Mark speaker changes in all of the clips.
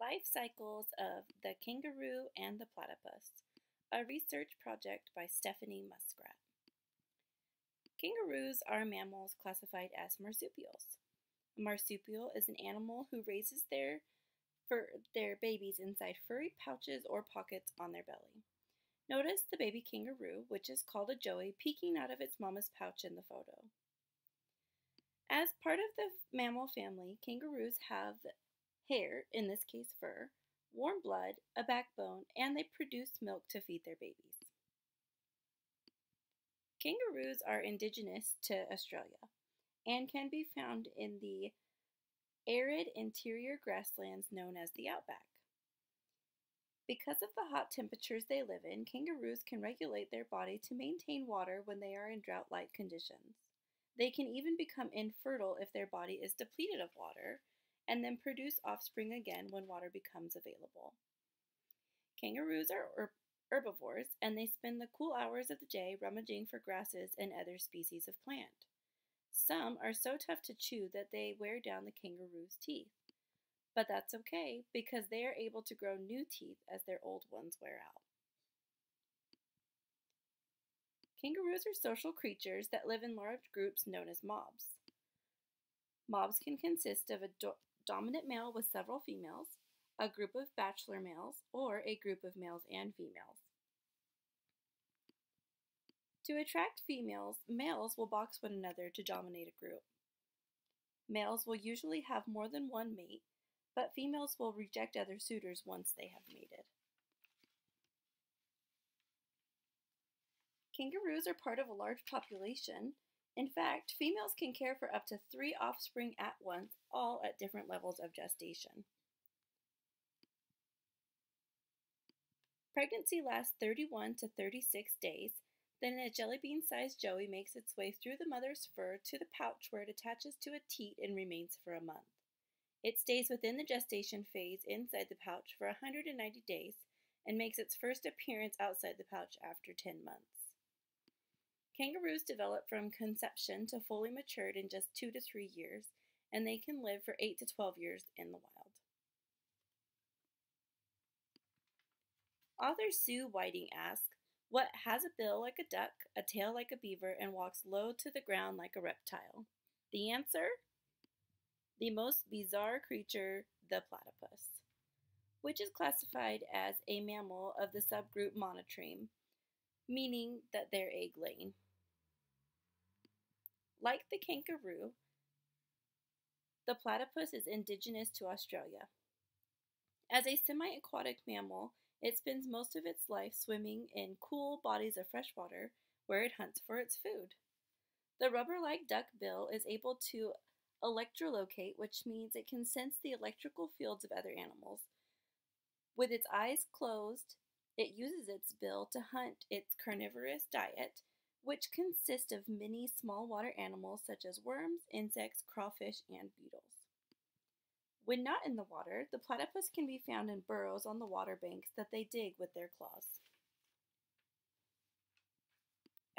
Speaker 1: Life Cycles of the Kangaroo and the Platypus, a research project by Stephanie Muskrat. Kangaroos are mammals classified as marsupials. A marsupial is an animal who raises their, fur, their babies inside furry pouches or pockets on their belly. Notice the baby kangaroo, which is called a joey, peeking out of its mama's pouch in the photo. As part of the mammal family, kangaroos have hair, in this case fur, warm blood, a backbone, and they produce milk to feed their babies. Kangaroos are indigenous to Australia and can be found in the arid interior grasslands known as the outback. Because of the hot temperatures they live in, kangaroos can regulate their body to maintain water when they are in drought like conditions. They can even become infertile if their body is depleted of water, and then produce offspring again when water becomes available. Kangaroos are herbivores and they spend the cool hours of the day rummaging for grasses and other species of plant. Some are so tough to chew that they wear down the kangaroo's teeth. But that's okay because they are able to grow new teeth as their old ones wear out. Kangaroos are social creatures that live in large groups known as mobs. Mobs can consist of a dominant male with several females, a group of bachelor males, or a group of males and females. To attract females, males will box one another to dominate a group. Males will usually have more than one mate, but females will reject other suitors once they have mated. Kangaroos are part of a large population in fact, females can care for up to three offspring at once, all at different levels of gestation. Pregnancy lasts 31 to 36 days, then a jelly bean sized joey makes its way through the mother's fur to the pouch where it attaches to a teat and remains for a month. It stays within the gestation phase inside the pouch for 190 days and makes its first appearance outside the pouch after 10 months. Kangaroos develop from conception to fully matured in just two to three years, and they can live for 8 to 12 years in the wild. Author Sue Whiting asks, What has a bill like a duck, a tail like a beaver, and walks low to the ground like a reptile? The answer? The most bizarre creature, the platypus, which is classified as a mammal of the subgroup Monotreme, meaning that they're egg laying. Like the kangaroo, the platypus is indigenous to Australia. As a semi aquatic mammal, it spends most of its life swimming in cool bodies of fresh water where it hunts for its food. The rubber like duck bill is able to electrolocate, which means it can sense the electrical fields of other animals. With its eyes closed, it uses its bill to hunt its carnivorous diet which consist of many small water animals such as worms, insects, crawfish, and beetles. When not in the water, the platypus can be found in burrows on the water banks that they dig with their claws.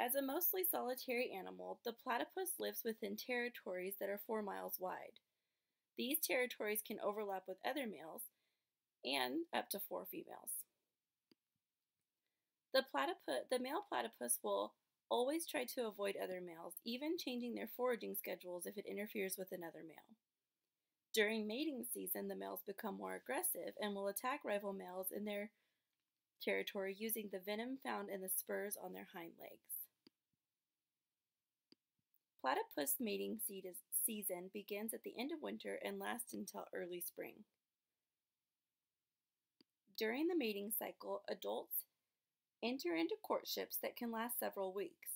Speaker 1: As a mostly solitary animal, the platypus lives within territories that are 4 miles wide. These territories can overlap with other males and up to 4 females. The, platypus, the male platypus will Always try to avoid other males, even changing their foraging schedules if it interferes with another male. During mating season, the males become more aggressive and will attack rival males in their territory using the venom found in the spurs on their hind legs. Platypus mating season begins at the end of winter and lasts until early spring. During the mating cycle, adults enter into courtships that can last several weeks.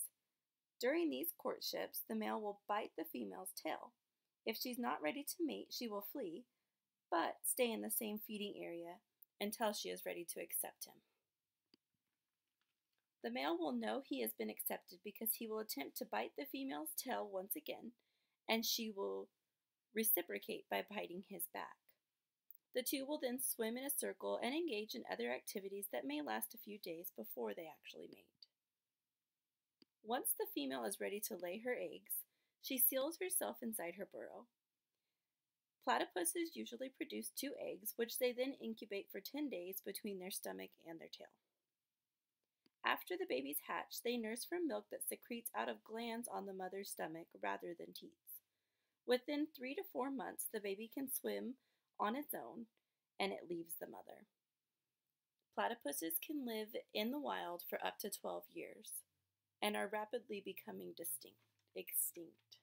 Speaker 1: During these courtships, the male will bite the female's tail. If she's not ready to mate, she will flee, but stay in the same feeding area until she is ready to accept him. The male will know he has been accepted because he will attempt to bite the female's tail once again, and she will reciprocate by biting his back. The two will then swim in a circle and engage in other activities that may last a few days before they actually mate. Once the female is ready to lay her eggs, she seals herself inside her burrow. Platypuses usually produce two eggs, which they then incubate for 10 days between their stomach and their tail. After the babies hatch, they nurse from milk that secretes out of glands on the mother's stomach rather than teats. Within three to four months, the baby can swim on its own and it leaves the mother. Platypuses can live in the wild for up to 12 years and are rapidly becoming distinct, extinct.